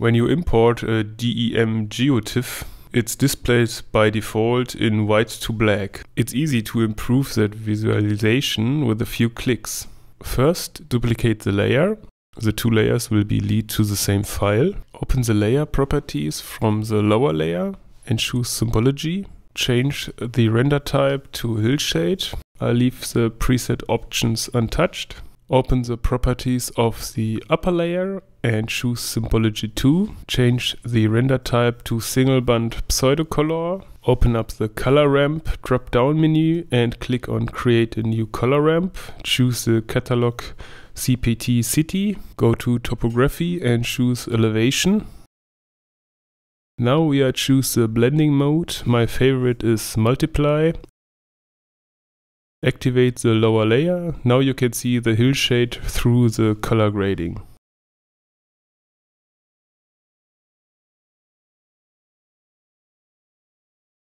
When you import uh, a DEM GeoTIFF, it's displayed by default in white to black. It's easy to improve that visualization with a few clicks. First, duplicate the layer. The two layers will be lead to the same file. Open the layer properties from the lower layer and choose symbology. Change the render type to hillshade. I leave the preset options untouched. Open the properties of the upper layer and choose Symbology 2. Change the render type to single band pseudocolor. Open up the color ramp drop down menu and click on create a new color ramp. Choose the catalog CPT city. Go to topography and choose elevation. Now we are choose the blending mode. My favorite is multiply Activate the lower layer. Now you can see the hillshade through the color grading.